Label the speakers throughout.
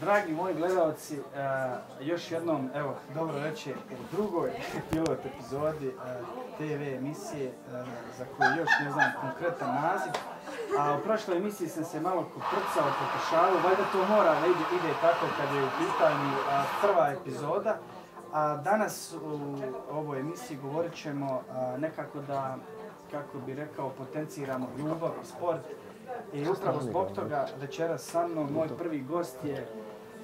Speaker 1: Dragi moji gledalci, uh, još jednom, evo, dobro reći, u drugoj pilot epizodi uh, TV emisije uh, za koju još ne znam konkretan naziv. A u prošloj emisiji sam se malo koprcao, pokušavao, valjda to mora da ide, ide tako kad je u pitanju uh, prva epizoda. A danas u ovoj emisiji govorit ćemo uh, nekako da, kako bi rekao, potenciramo ljubav i sport. I upravo zbog toga večeras sa mnom moj prvi gost je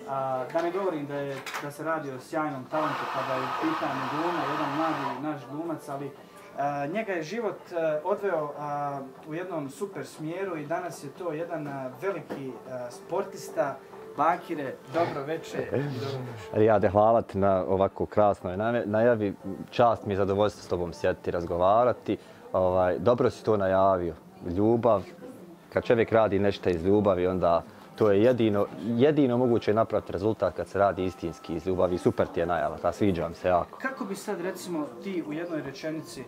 Speaker 1: A, da ne govorim da, je, da se radi o sjajnom talentu pa kada je pitan gluma, jedan mladi naš glumac, ali a, njega je život a, odveo a, u jednom super smjeru i danas je to jedan a, veliki a, sportista, Bakire, dobro veče.
Speaker 2: E, Rijade, hvala ti na ovako krasnoj najavi. Čast mi je zadovoljstvo s tobom sjediti, razgovarati. Ovaj, dobro si to najavio. Ljubav. Kad čovjek radi nešto iz ljubavi, onda to je jedino, jedino moguće napraviti rezultat kad se radi istinski iz ljubavi. Super ti je najava, ta sviđam se jako.
Speaker 1: Kako bi sad recimo ti u jednoj rečenici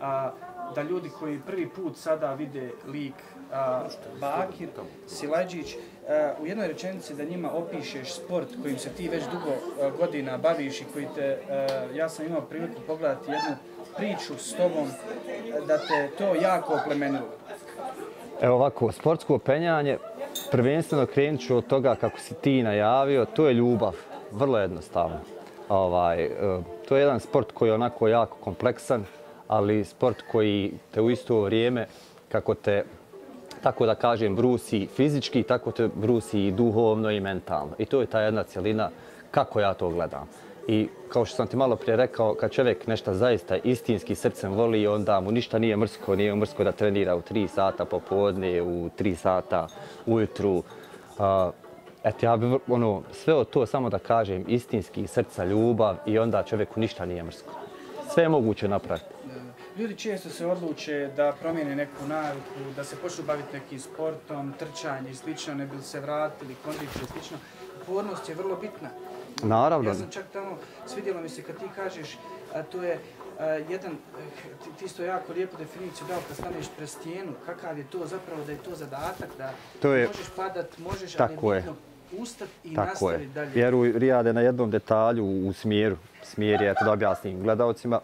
Speaker 1: a, da ljudi koji prvi put sada vide lik a, Bakir, Silađić, a, u jednoj rečenici da njima opišeš sport kojim se ti već dugo a, godina baviš i koji te, a, ja sam imao priliku pogledati jednu priču s tobom, da te to jako oplemenilo.
Speaker 2: Evo ovako, sportsko penjanje, prvenstveno krenut ću od toga kako si ti najavio, to je ljubav, vrlo jednostavno. Ovaj, e, to je jedan sport koji je onako jako kompleksan, ali sport koji te u isto vrijeme, kako te, tako da kažem, brusi fizički, tako te brusi i duhovno i mentalno. I to je ta jedna cijelina kako ja to gledam. I kao što sam ti malo prije rekao, kad čovjek nešto zaista istinski srcem voli, onda mu ništa nije mrsko, nije mrsko da trenira u tri sata popodne, u tri sata ujutru. Uh, eto, ja bih ono, sve o to samo da kažem, istinski srca, ljubav i onda čovjeku ništa nije mrsko. Sve je moguće napraviti.
Speaker 1: Ljudi često se odluče da promijene neku naviku, da se počnu baviti nekim sportom, trčanje i slično, ne bi se vratili, kondiciju i slično. Upornost je vrlo bitna.
Speaker 2: Naravno.
Speaker 1: Ja sam čak tamo, svidjelo mi se kad ti kažeš, a to je a, jedan, ti, ti isto jako lijepu definiciju dao kad staneš pre stijenu, kakav je to zapravo da je to zadatak, da
Speaker 2: to je,
Speaker 1: možeš padat, možeš,
Speaker 2: tako
Speaker 1: ali je bitno ustat i
Speaker 2: tako
Speaker 1: nastaviti
Speaker 2: je.
Speaker 1: dalje.
Speaker 2: Jer u Rijade na jednom detalju u smjeru, smjer je, to da objasnim gledalcima,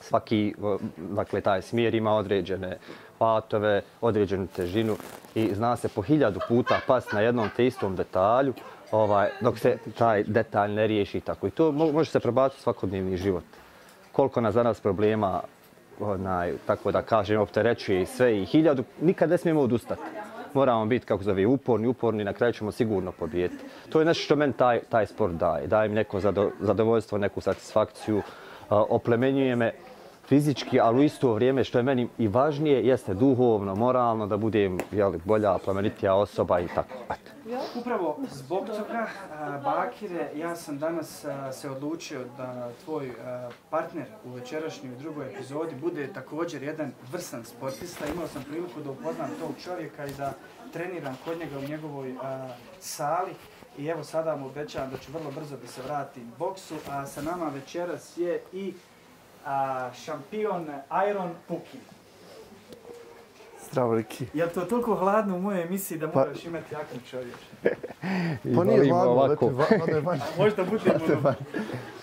Speaker 2: svaki, dakle, taj smjer ima određene patove, određenu težinu i zna se po hiljadu puta pas na jednom te istom detalju, ovaj, dok se taj detalj ne riješi tako. I to može se prebaciti svakodnevni život. Koliko nas danas problema, onaj, tako da kažem, opterećuje sve i hiljadu, nikad ne smijemo odustati. Moramo biti, kako zove, uporni, uporni, na kraju ćemo sigurno pobijeti. To je nešto što meni taj, taj sport daje. Daje mi neko zadovoljstvo, neku satisfakciju, oplemenjuje me fizički, ali u isto vrijeme što je meni i važnije jeste duhovno, moralno da budem jeli, bolja, plemenitija osoba i tako. Eto.
Speaker 1: Upravo zbog toga, Bakire, ja sam danas se odlučio da tvoj partner u večerašnjoj drugoj epizodi bude također jedan vrsan sportista. Imao sam priliku da upoznam tog čovjeka i da treniram kod njega u njegovoj sali. I evo sada mu obećavam da ću vrlo brzo da se vratim boksu. A sa nama večeras je i a, šampion Iron Puki.
Speaker 3: Zdravo, Riki.
Speaker 1: Je to toliko hladno u mojoj emisiji da pa... moraš imati jakan čovječ?
Speaker 3: pa nije hladno, ovako. Vado je vanje.
Speaker 1: Možda bude ono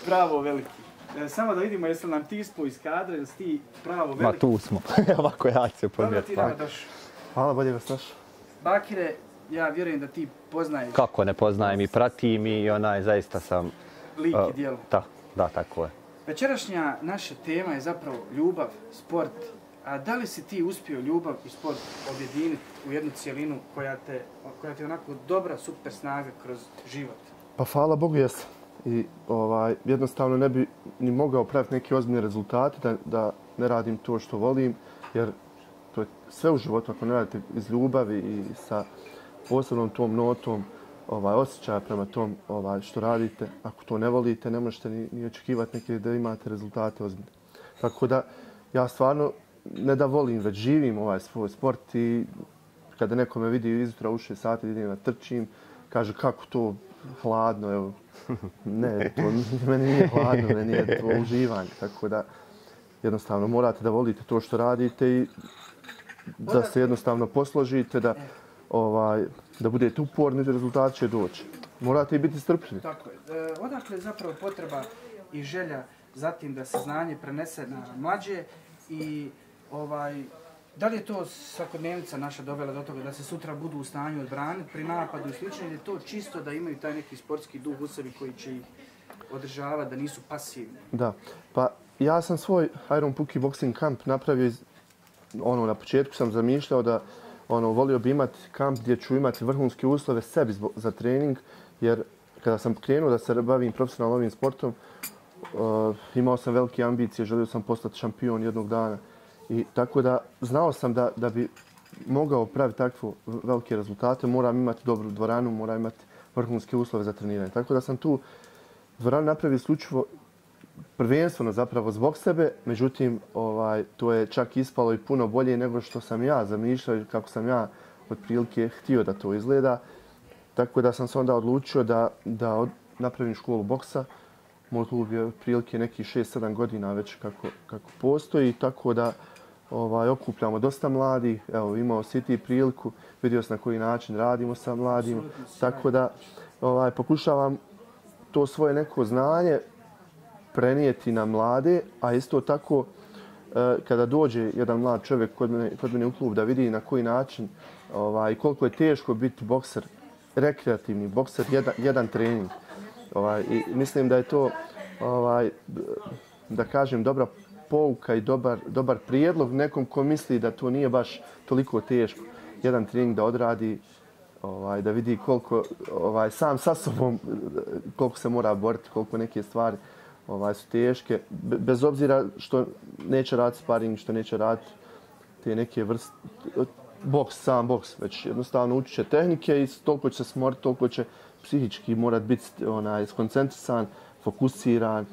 Speaker 1: pravo veliki. E, samo da vidimo jesu nam ti ispo iz kadra, jesi ti pravo veliki?
Speaker 2: Ma tu smo. ovako ja ću se podnijeti.
Speaker 1: Dobro ti došao.
Speaker 3: Hvala, bolje vas našao.
Speaker 1: Bakire, ja vjerujem da ti poznaješ.
Speaker 2: Kako ne poznajem i pratim i onaj zaista sam...
Speaker 1: Lik i dijelo.
Speaker 2: Da, da, tako je.
Speaker 1: Večerašnja naša tema je zapravo ljubav, sport. A da li si ti uspio ljubav i sport objediniti u jednu cijelinu koja te, koja te onako dobra, super snaga kroz život?
Speaker 3: Pa hvala Bogu jesam. I ovaj, jednostavno ne bi ni mogao praviti neki ozbiljni rezultati da, da ne radim to što volim, jer to je sve u životu ako ne radite iz ljubavi i sa posebnom tom notom, ovaj osjećaja prema tom ovaj što radite. Ako to ne volite, ne možete ni, ni očekivati neke da imate rezultate ozbiljne. Tako da ja stvarno ne da volim, već živim ovaj svoj sport i kada neko me vidi izutra u 6 sati idem na trčim, kaže kako to hladno, evo. Ne, to meni nije hladno, meni je to uživanje. Tako da jednostavno morate da volite to što radite i da se jednostavno posložite, da ovaj, da budete uporni, da rezultat će doći. morate i biti strpljivi.
Speaker 1: Tako je. E, odakle je zapravo potreba i želja zatim da se znanje prenese na mlađe i ovaj, da li je to svakodnevnica naša dovela do toga da se sutra budu u stanju odbraniti pri napadu i slično ili je to čisto da imaju taj neki sportski duh u sebi koji će ih održavati, da nisu pasivni?
Speaker 3: Da, pa ja sam svoj Iron Puki Boxing Camp napravio iz, ono, na početku sam zamišljao da ono, volio bi imati kamp gdje ću imati vrhunske uslove sebi zbo- za trening, jer kada sam krenuo da se bavim profesionalno ovim sportom, uh, imao sam velike ambicije, želio sam postati šampion jednog dana. I tako da znao sam da, da bi mogao praviti takve velike rezultate, moram imati dobru dvoranu, moram imati vrhunske uslove za treniranje. Tako da sam tu dvoranu napravio isključivo prvenstveno zapravo zbog sebe, međutim ovaj to je čak ispalo i puno bolje nego što sam ja zamišljao i kako sam ja otprilike htio da to izgleda. Tako da sam se onda odlučio da, da od, napravim školu boksa. Moj klub je otprilike neki 6-7 godina već kako, kako postoji, tako da ovaj, okupljamo dosta mladih. Evo, imao si ti priliku, vidio sam na koji način radimo sa mladima. Tako da ovaj, pokušavam to svoje neko znanje prenijeti na mlade, a isto tako e, kada dođe jedan mlad čovjek kod mene, kod mene u klub da vidi na koji način ovaj, koliko je teško biti bokser, rekreativni bokser, jedan, jedan trening. Ovaj, I mislim da je to, ovaj, da kažem, dobra pouka i dobar, dobar prijedlog nekom ko misli da to nije baš toliko teško. Jedan trening da odradi, ovaj, da vidi koliko ovaj, sam sa sobom koliko se mora boriti, koliko neke stvari ovaj, su teške. Be, bez obzira što neće raditi sparing, što neće raditi te neke vrste, boks, sam boks, već jednostavno učit će tehnike i toliko će se smoriti, toliko će psihički morat biti onaj, skoncentrisan, fokusiran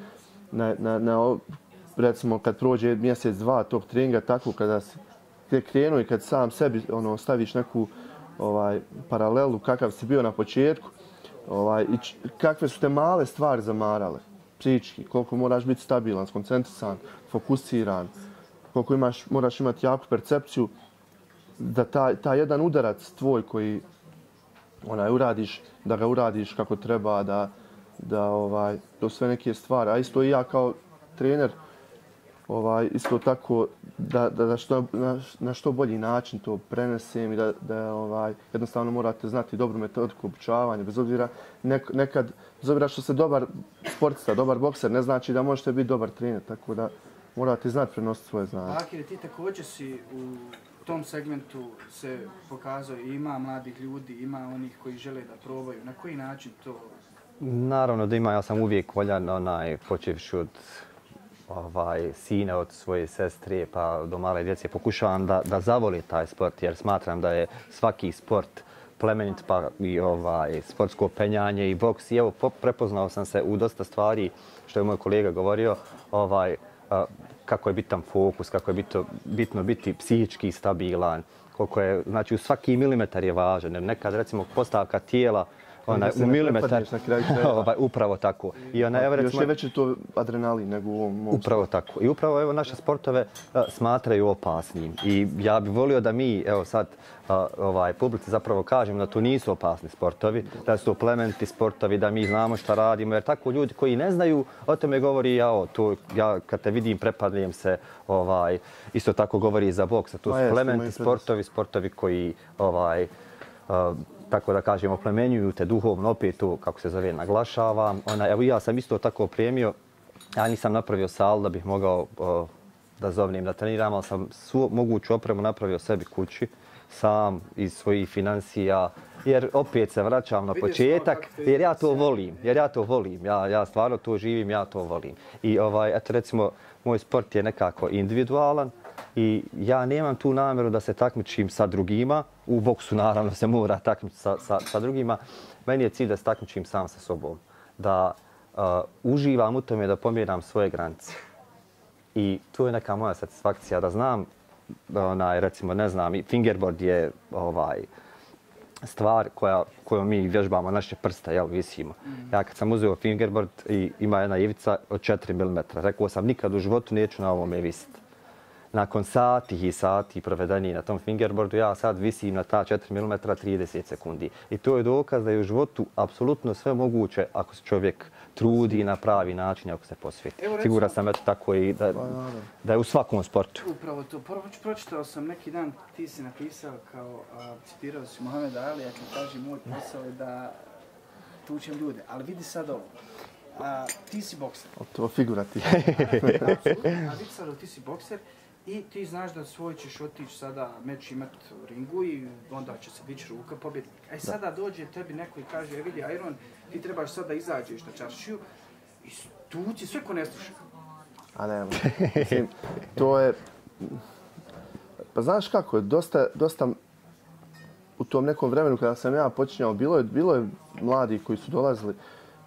Speaker 3: na, na, na, recimo kad prođe mjesec, dva tog treninga, tako kada se krenu i kad sam sebi ono, staviš neku ovaj paralelu kakav si bio na početku ovaj, i č, kakve su te male stvari zamarale psihički, koliko moraš biti stabilan, skoncentrisan, fokusiran, koliko imaš, moraš imati jaku percepciju da ta, ta jedan udarac tvoj koji onaj uradiš, da ga uradiš kako treba, da, da ovaj, to sve neke stvari. A isto i ja kao trener, ovaj, isto tako da, da, da što, na, na što bolji način to prenesem i da, da ovaj, jednostavno morate znati dobru metodiku obučavanja, bez obzira nek, nekad, bez obzira što ste dobar sportista, dobar bokser, ne znači da možete biti dobar trener, tako da morate znati prenositi svoje znanje.
Speaker 1: Akir, ti također si u tom segmentu se pokazao i ima mladih ljudi, ima onih koji žele da probaju. Na koji način to?
Speaker 2: Naravno da ima, ja sam uvijek voljan, onaj, počevši od ovaj, sina od svoje sestre pa do male djece, pokušavam da, da zavoli taj sport jer smatram da je svaki sport plemenit pa i ovaj, sportsko penjanje i boks. I evo, prepoznao sam se u dosta stvari što je moj kolega govorio, ovaj, a, kako je bitan fokus, kako je bitno, bitno biti psihički stabilan, koliko je, znači u svaki milimetar je važan, jer nekad recimo postavka tijela onaj, u milimetar.
Speaker 3: Na kraju
Speaker 2: ovaj, upravo tako.
Speaker 3: I ona, evo, recimo, još je veće to adrenalin nego u ovom
Speaker 2: Upravo tako. I upravo evo naše sportove a, smatraju opasnim. I ja bih volio da mi, evo sad, a, ovaj, publici zapravo kažemo da to nisu opasni sportovi, da su to plemeniti sportovi, da mi znamo šta radimo, jer tako ljudi koji ne znaju o tome govori, ja, o, to, ja kad te vidim prepadlijem se, ovaj, isto tako govori i za boksa. To su plemeniti sportovi, sportovi koji ovaj, a, tako da kažem, oplemenjuju te duhovno, opet to, kako se zove, naglašavam. Ona, evo ja sam isto tako opremio, ja nisam napravio sal da bih mogao o, da zovnem da treniram, ali sam svu moguću opremu napravio sebi kući, sam iz svojih financija, jer opet se vraćam na početak, jer ja to volim, jer ja to volim, ja, ja stvarno to živim, ja to volim. I ovaj, eto recimo, moj sport je nekako individualan, i ja nemam tu namjeru da se takmičim sa drugima. U boksu naravno se mora takmičiti sa, sa, sa drugima. Meni je cilj da se takmičim sam sa sobom. Da uh, uživam u tome da pomjeram svoje granice. I tu je neka moja satisfakcija da znam, onaj, recimo, ne znam, fingerboard je ovaj, stvar koja, koju mi vježbamo naše prste, jel, visimo. Ja kad sam uzeo fingerboard i ima jedna ivica od 4 mm, rekao sam nikad u životu neću na ovome visiti nakon sati i sati provedeni na tom fingerboardu, ja sad visim na ta 4 mm 30 sekundi. I to je dokaz da je u životu apsolutno sve moguće ako se čovjek trudi na pravi način, ako se posvijeti. Siguran sam eto tako i da, da je u svakom sportu.
Speaker 1: Upravo to. Prvo pročitao sam neki dan, ti si napisao kao, a, citirao si Mohamed Ali, ako kaže moj posao je da tučem ljude. Ali vidi sad ovo. A, ti si bokser.
Speaker 3: To figurati.
Speaker 1: a vidi sad ovo, ti si bokser i ti znaš da svoj ćeš otići sada meč imat u ringu i onda će se dići ruka pobjednik. E sada dođe tebi neko i kaže, e vidi Iron, ti trebaš sada izađeš na čaršiju i tuci sve ko ne sluša.
Speaker 3: A ne, mislim, to je... Pa znaš kako je, dosta, dosta u tom nekom vremenu kada sam ja počinjao, bilo je, bilo je mladi koji su dolazili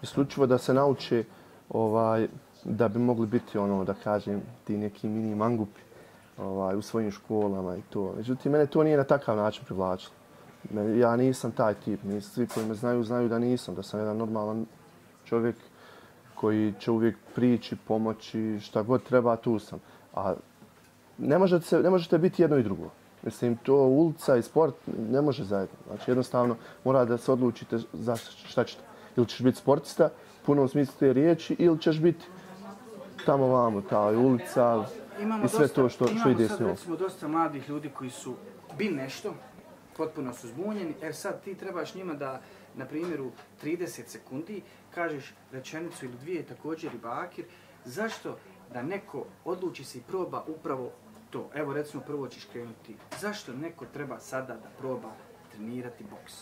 Speaker 3: isključivo da se nauče ovaj, da bi mogli biti ono, da kažem, ti neki mini mangupi ovaj, u svojim školama i to. Međutim, mene to nije na takav način privlačilo. Ja nisam taj tip, nisam, svi koji me znaju, znaju da nisam, da sam jedan normalan čovjek koji će uvijek prići, pomoći, šta god treba, tu sam. A ne možete, se, ne možete biti jedno i drugo. Mislim, to ulica i sport ne može zajedno. Znači, jednostavno mora da se odlučite za šta ćete. Ili ćeš biti sportista, punom smislu te riječi, ili ćeš biti tamo vamo, ta ulica, imamo i sve dosta, to što, što ide s njom.
Speaker 1: Imamo sad recimo dosta mladih ljudi koji su bi nešto, potpuno su zbunjeni, jer sad ti trebaš njima da, na primjeru 30 sekundi, kažeš rečenicu ili dvije, također i bakir, zašto da neko odluči se i proba upravo to? Evo recimo prvo ćeš krenuti. Zašto neko treba sada da proba trenirati boks?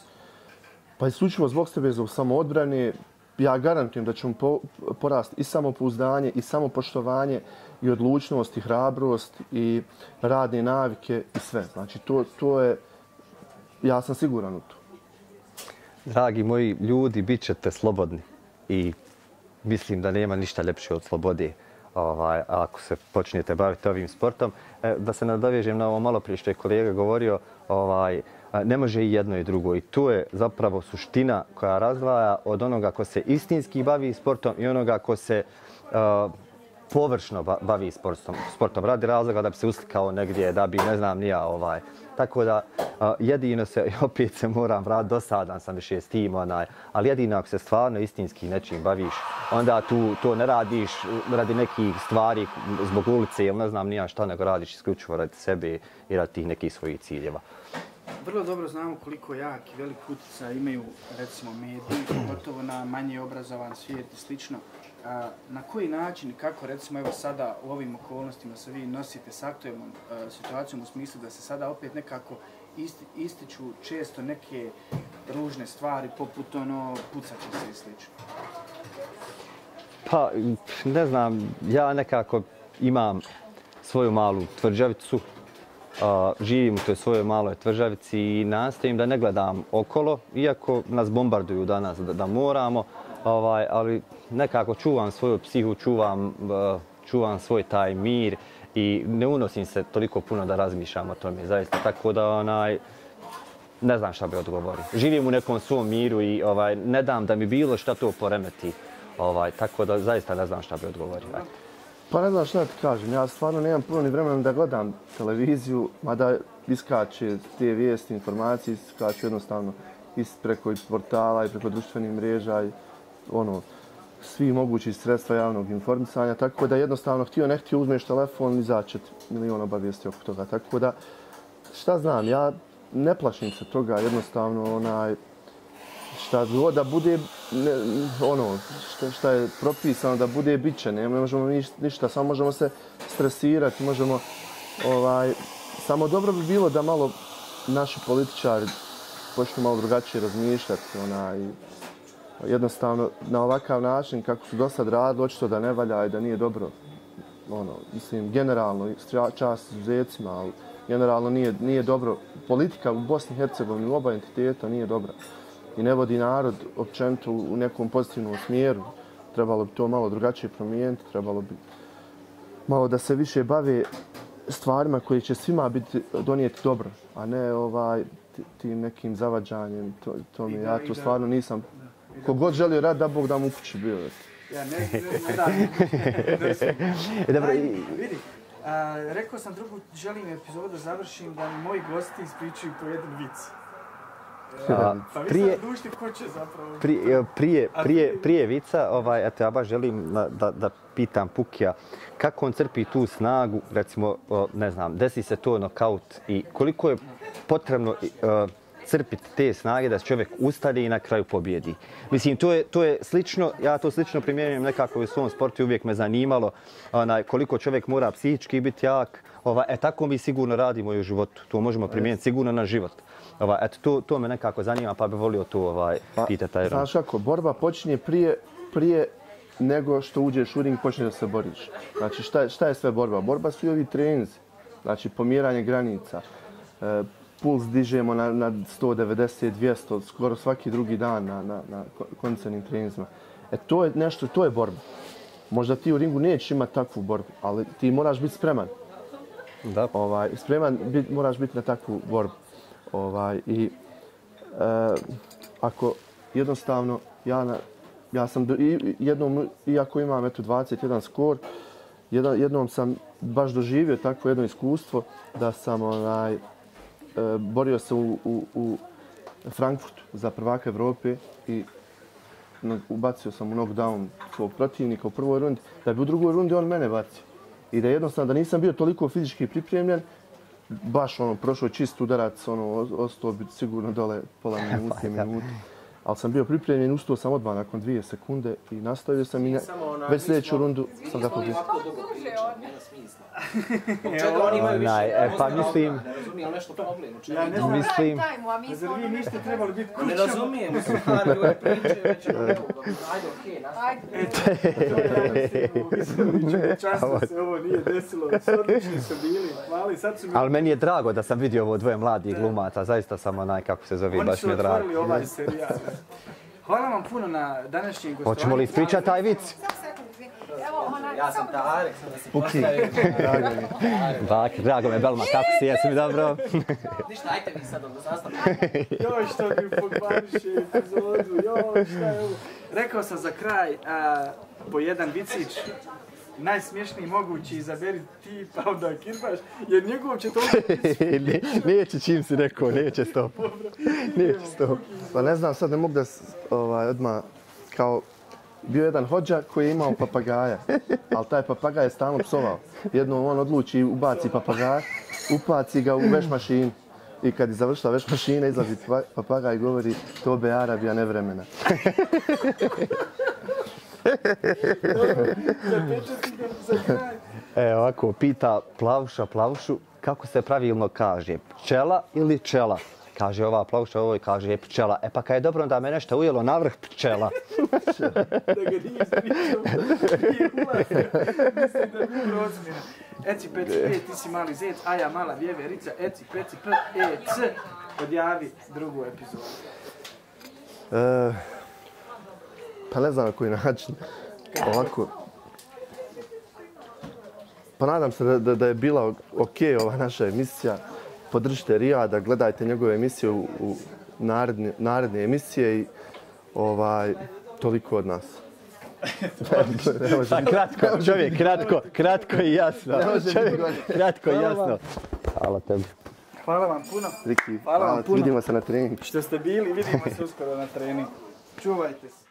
Speaker 3: Pa isključivo zbog sebe za samoodbrane, ja garantujem da će mu po, porast i samopouzdanje i samopoštovanje i odlučnost i hrabrost i radne navike i sve. Znači to, to je, ja sam siguran u to.
Speaker 2: Dragi moji ljudi, bit ćete slobodni i mislim da nema ništa ljepše od slobode ovaj, ako se počnete baviti ovim sportom. E, da se nadovežem na ovo malo prije što je kolega govorio, ovaj, ne može i jedno i drugo. I tu je zapravo suština koja razdvaja od onoga ko se istinski bavi sportom i onoga ko se uh, površno bavi sportom. sportom. Radi razloga da bi se uslikao negdje, da bi, ne znam, nija ovaj. Tako da, uh, jedino se, opet se moram vratiti, dosadan sam više s tim, onaj, ali jedino ako se stvarno istinski nečim baviš, onda tu to ne radiš radi nekih stvari zbog ulice ili ne znam nija šta, nego radiš isključivo radi sebe i radi tih nekih svojih ciljeva
Speaker 1: vrlo dobro znamo koliko jak i velik utjecaj imaju, recimo, mediji, pogotovo na manje obrazovan svijet i slično. A, na koji način, kako, recimo, evo sada u ovim okolnostima se vi nosite s aktualnom situacijom u smislu da se sada opet nekako isti, ističu često neke ružne stvari, poput ono, pucat se i slično?
Speaker 2: Pa, ne znam, ja nekako imam svoju malu tvrđavicu, živim u toj svojoj maloj tvrđavici i nastavim da ne gledam okolo, iako nas bombarduju danas da, da moramo, ovaj, ali nekako čuvam svoju psihu, čuvam, e, čuvam svoj taj mir i ne unosim se toliko puno da razmišljam o tome, zaista. Tako da, onaj, ne znam šta bi odgovorio. Živim u nekom svom miru i ovaj, ne dam da mi bilo šta to poremeti. Ovaj, tako da zaista ne znam šta bi odgovorio. Ajde.
Speaker 3: Pa ne znam šta ti kažem, ja stvarno nemam puno ni vremena da gledam televiziju, mada iskače te vijesti, informacije, iskače jednostavno iz preko portala i preko društvenih mreža i ono, svi mogući sredstva javnog informisanja, tako da jednostavno htio ne htio uzmeš telefon i začet milion obavijesti oko toga. Tako da, šta znam, ja ne plašim se toga, jednostavno onaj, šta god da bude ne, ono šta, šta je propisano da bude biće ne možemo ništa samo možemo se stresirati možemo ovaj samo dobro bi bilo da malo naši političari počnu malo drugačije razmišljati onaj jednostavno na ovakav način kako su do sad radili očito da ne valja i da nije dobro. Ono mislim generalno čast izuzetcima ali generalno nije nije dobro. Politika u Bosni i Hercegovini oba entiteta nije dobra i ne vodi narod općento u nekom pozitivnom smjeru. Trebalo bi to malo drugačije promijeniti, trebalo bi malo da se više bave stvarima koje će svima biti donijeti dobro, a ne ovaj tim nekim zavađanjem, to, to mi ja to stvarno nisam. Kogod želio rad, da Bog da mu kući bio.
Speaker 1: Ja ne, Dobro, vidi, rekao sam drugu, želim epizodu, završim da mi moji gosti ispričaju po jedan vic.
Speaker 2: A,
Speaker 1: Pa
Speaker 2: prije,
Speaker 1: zapravo.
Speaker 2: prije, prije, prije, prije vica, ovaj, eto, ja baš želim da, da, pitam Pukija kako on crpi tu snagu, recimo, ne znam, desi se to nokaut i koliko je potrebno uh, crpiti te snage da čovjek ustane i na kraju pobjedi. Mislim, to je, to je slično, ja to slično primjenjujem nekako u svom sportu i uvijek me zanimalo onaj, koliko čovjek mora psihički biti jak. Ova, e, tako mi sigurno radimo i u životu. To možemo primijeniti sigurno na život. Ova, eto, to, to me nekako zanima, pa bi volio to ovaj, pitati. Tajron.
Speaker 3: Znaš kako, borba počinje prije, prije nego što uđeš u ring počne da se boriš. Znači šta, šta je sve borba? Borba su i ovi treninzi. Znači pomjeranje granica. E, puls dižemo na, na 190, 200, skoro svaki drugi dan na, na, na ko- kondicionim treninzima. E to je nešto, to je borba. Možda ti u ringu nećeš imati takvu borbu, ali ti moraš biti spreman.
Speaker 2: Da.
Speaker 3: Ovaj, spreman bit, moraš biti na takvu borbu. Ovaj, I e, ako jednostavno ja, na, ja sam i- jednom, iako imam eto 21 skor, jedan, jednom sam baš doživio takvo jedno iskustvo da sam onaj, borio se u, u, u Frankfurtu za prvaka Evrope i ubacio sam u knockdown svog protivnika u prvoj rundi, da bi u drugoj rundi on mene bacio. I da jednostavno, da nisam bio toliko fizički pripremljen, baš ono, prošao čist udarac, ono, ostao bi sigurno dole pola minute, minute. Ali sam bio pripremljen, ustao sam odmah nakon dvije sekunde i nastavio sam i na,
Speaker 4: onaj,
Speaker 3: već sljedeću
Speaker 4: smo-
Speaker 3: rundu sam ga pobio.
Speaker 4: dugo nema smisla. Zbog čega oni imaju više?
Speaker 2: Onaj, e, pa mislim-
Speaker 4: Ne razumijem nešto problem. u čemu
Speaker 1: Ja
Speaker 4: je
Speaker 1: ne znam,
Speaker 2: Mislim-
Speaker 5: Tajmu, a mi
Speaker 1: zar
Speaker 5: smo
Speaker 1: vi
Speaker 5: ono-
Speaker 1: niste trebali biti
Speaker 4: Pa Ne
Speaker 1: kućama?
Speaker 4: razumijem, stvari, ove priče, već ono, evo, ajde, okej, nastavi.
Speaker 5: Ajde.
Speaker 1: Časno se ovo nije desilo, odlični su bili, mali, sad su mi...
Speaker 2: Ali meni je drago da sam vidio ovo dvoje mladih glumaca, zaista sam onaj, kako se zove, baš mi je drago.
Speaker 1: otvorili ovaj serijal. Hvala vam puno na današnjem gostovanju.
Speaker 2: Hoćemo li ispričati taj vic?
Speaker 5: Evo, ona,
Speaker 4: Ja sam
Speaker 5: samo da-
Speaker 4: Tarek, sad da se
Speaker 3: Puki,
Speaker 4: postavim.
Speaker 3: drago mi je.
Speaker 2: Bak, drago me, Belma, kako si, jesi mi dobro?
Speaker 4: Ništa, ajte vi sad onda sastavite.
Speaker 1: Joj, što mi pokvariše epizodu, joj, šta je ovo. Rekao sam za kraj, a, po jedan vicić, najsmješniji mogući, izaberi ti, pa onda kirbaš, jer njegov će to
Speaker 2: Ne- neće čim si rekao, neće stop. Neće stop.
Speaker 3: Pa ne znam, sad ne mogu da ovaj, odmah kao bio jedan hođa koji je imao papagaja, ali taj papagaj je stalno psovao. Jednom on odluči ubaci papagaja, upaci ga u veš mašinu. I kad je završila veš mašina, izlazi pa- papagaj i govori to be Arabija, ne vremena.
Speaker 1: za kraj.
Speaker 2: E, ovako, pita Plavša Plavšu, kako se pravilno kaže, pčela ili čela? Kaže ova Plavša, ovo kaže pčela. E pa kad je dobro da me nešto ujelo navrh pčela.
Speaker 1: da ga nije ispričao, nije ulazio. Mislim da je bilo ozbiljno. Eci, peci, pet, ti si mali zec, a ja mala vjeverica, eci, peci, p, e, c. Odjavi drugu epizodu.
Speaker 3: E, pa ne znam na koji način. Ovako. Pa nadam se da, da, da je bila ok ova naša emisija. Podržite Rijada, gledajte njegove emisije u, u naredne, naredne emisije i ovaj, toliko od nas. ne može,
Speaker 2: Pa kratko, čovjek, kratko, kratko i jasno.
Speaker 3: ne može
Speaker 2: Čovjek, kratko i jasno. Hvala tebi.
Speaker 1: Hvala vam puno
Speaker 3: Riki,
Speaker 1: Hvala vam
Speaker 3: hvala ti,
Speaker 1: puno.
Speaker 3: vidimo se na treningu.
Speaker 1: što ste bili, vidimo se uskoro na treningu. Čuvajte se.